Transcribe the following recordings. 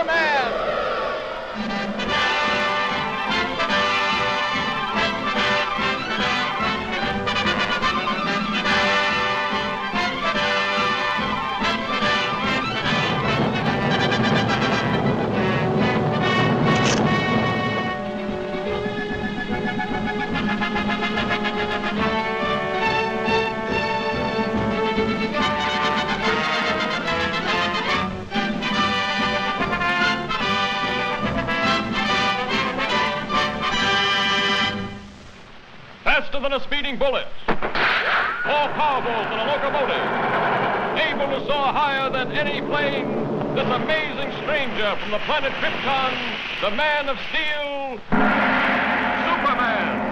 Superman! Faster than a speeding bullet. More powerful than a locomotive. Able to soar higher than any plane. This amazing stranger from the planet Krypton, the Man of Steel, Superman.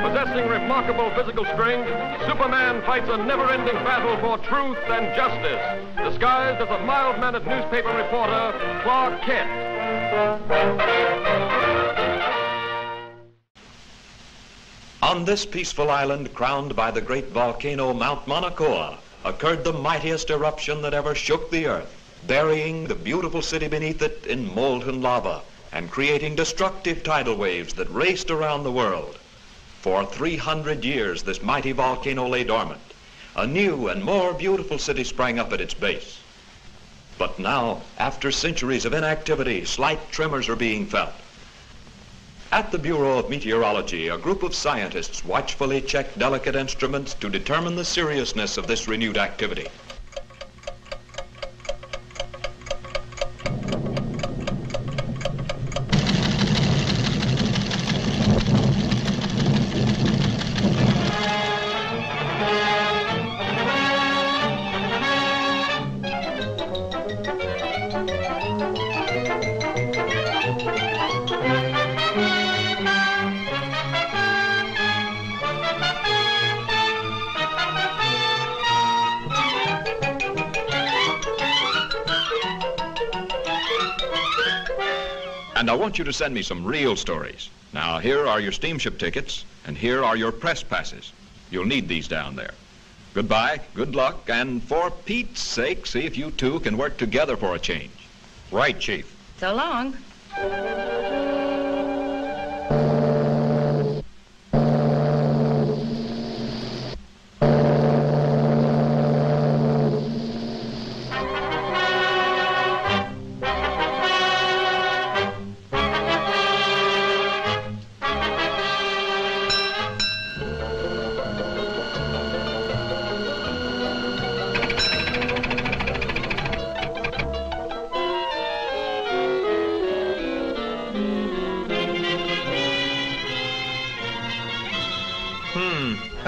Possessing remarkable physical strength, Superman fights a never-ending battle for truth and justice, disguised as a mild-mannered newspaper reporter, Clark Kent. On this peaceful island crowned by the great volcano Mount Monokoa occurred the mightiest eruption that ever shook the earth, burying the beautiful city beneath it in molten lava and creating destructive tidal waves that raced around the world. For 300 years this mighty volcano lay dormant. A new and more beautiful city sprang up at its base. But now, after centuries of inactivity, slight tremors are being felt. At the Bureau of Meteorology, a group of scientists watchfully check delicate instruments to determine the seriousness of this renewed activity. And I want you to send me some real stories. Now, here are your steamship tickets, and here are your press passes. You'll need these down there. Goodbye, good luck, and for Pete's sake, see if you two can work together for a change. Right, Chief. So long.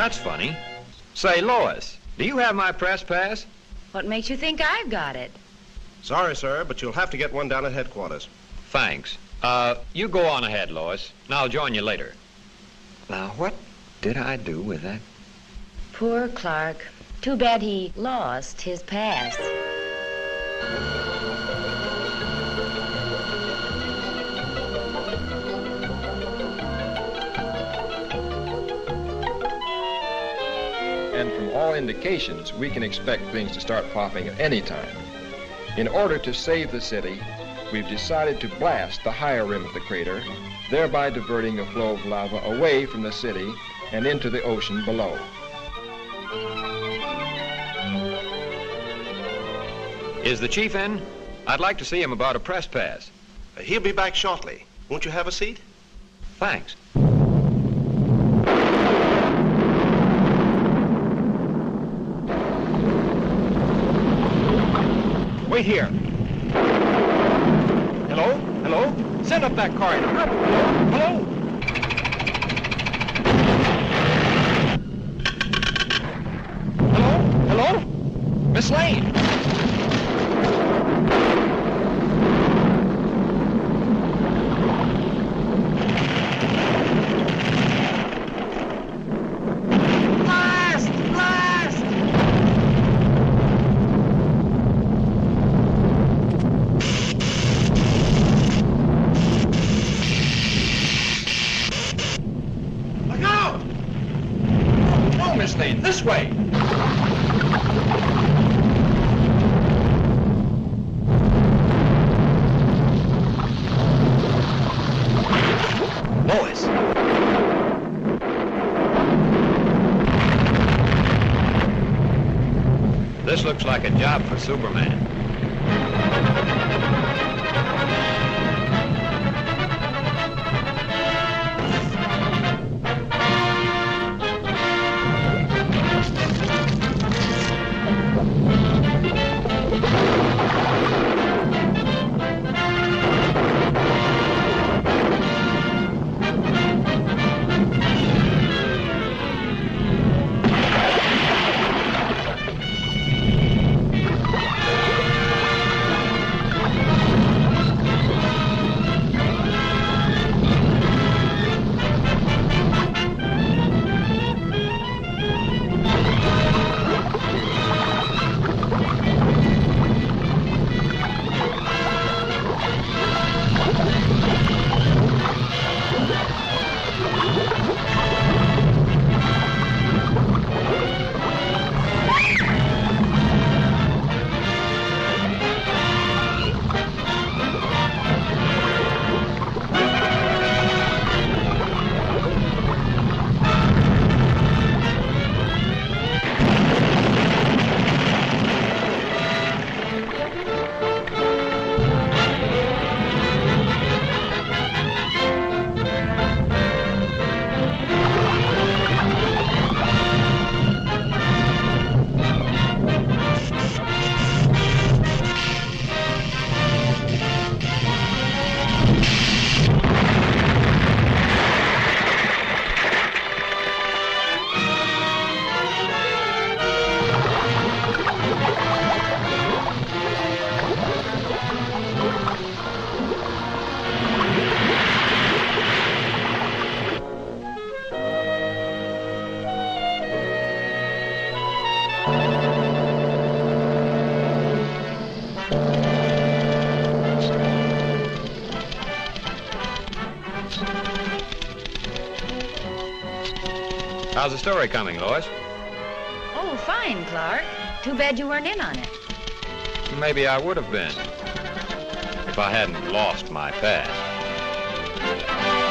That's funny. Say, Lois, do you have my press pass? What makes you think I've got it? Sorry, sir, but you'll have to get one down at headquarters. Thanks. Uh, you go on ahead, Lois, and I'll join you later. Now, what did I do with that? Poor Clark. Too bad he lost his pass. All indications, we can expect things to start popping at any time. In order to save the city, we've decided to blast the higher rim of the crater, thereby diverting the flow of lava away from the city and into the ocean below. Is the chief in? I'd like to see him about a press pass. He'll be back shortly. Won't you have a seat? Thanks. Wait here. Hello? Hello? Send up that corridor. Hello? Hello? Hello? Hello? Miss Lane? way. This looks like a job for Superman. How's the story coming, Lois? Oh, fine, Clark. Too bad you weren't in on it. Maybe I would have been if I hadn't lost my past.